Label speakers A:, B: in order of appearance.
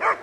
A: Yeah.